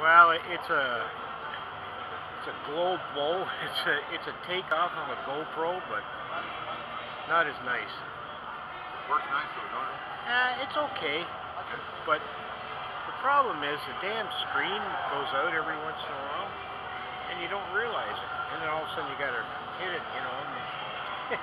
Well, it- it's a it's a globe bow. It's a it's a takeoff of a GoPro, but not as nice. Works nice though, don't it? Uh, it's okay, Okay. but the problem is the damn screen goes out every once in a while, and you don't realize it, and then all of a sudden you gotta hit it, you know. And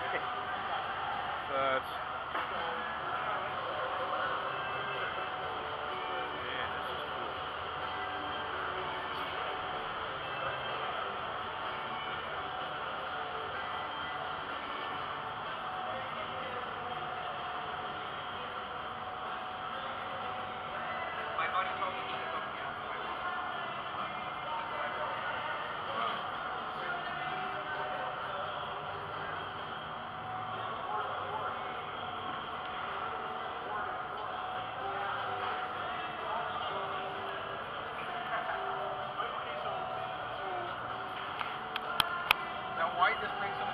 Now why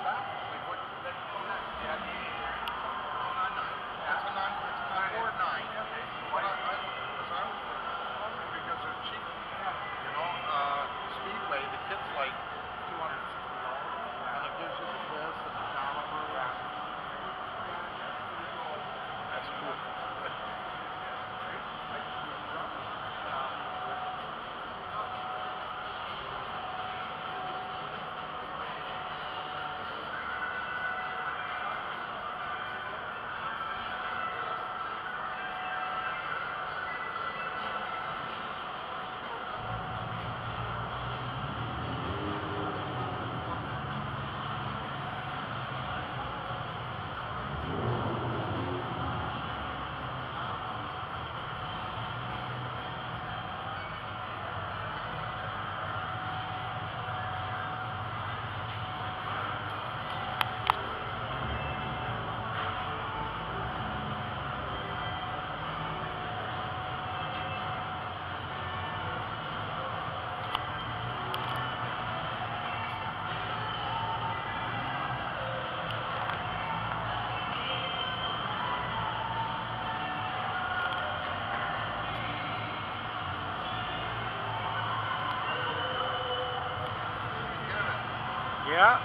Yeah.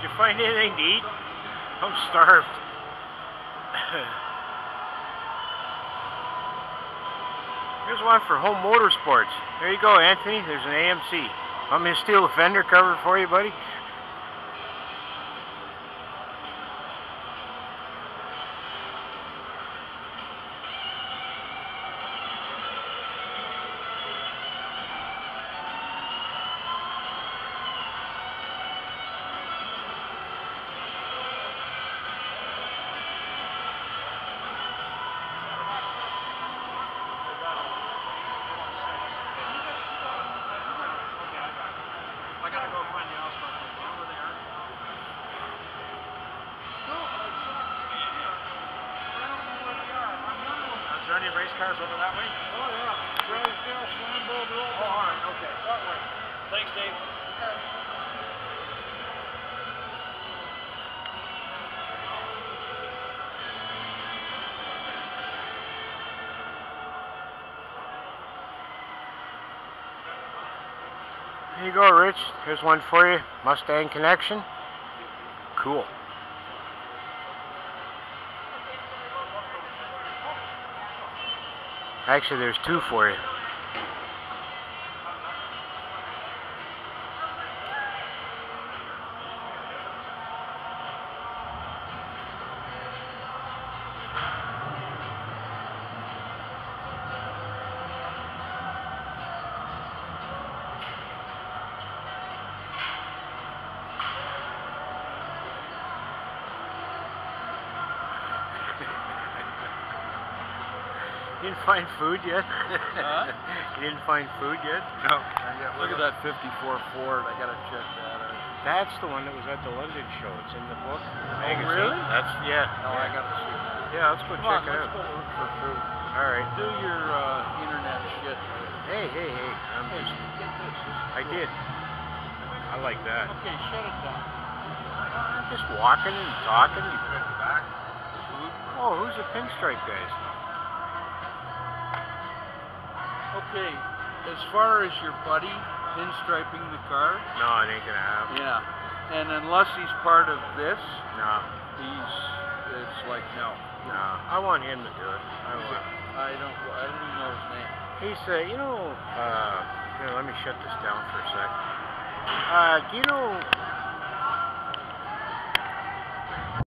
Did you find anything to eat? I'm starved. Here's one for home motorsports. There you go, Anthony. There's an AMC. Want me to steal the fender cover for you, buddy? There any race cars over that way? Oh, yeah. Drysdale, Slambold Road. Oh, all right, okay. That way. Thanks, Dave. Okay. Here you go, Rich. Here's one for you. Mustang Connection. Cool. Actually, there's two for you. You didn't find food yet? Huh? You didn't find food yet? No. Look at that 54 Ford. I gotta check that out. That's the one that was at the London show. It's in the book. magazine. really? That's yeah. No, I gotta see that. Yeah, let's go Come check on, it let's out. go look for food. All right. Do your uh, internet shit. Hey, hey, hey. I'm Hey, just. get this. This I cool. did. I like that. Okay, shut it down. I'm just walking and talking. Back. Food. Oh, who's the pinstripe guys? Okay, as far as your buddy pinstriping the car, No, it ain't gonna happen. yeah. And unless he's part of this, No, he's it's like no. no. I want him to do it. I want. it- I don't I don't even know his name. He's, uh, you know, uh, here, let me shut this down for a sec. Uh, do you know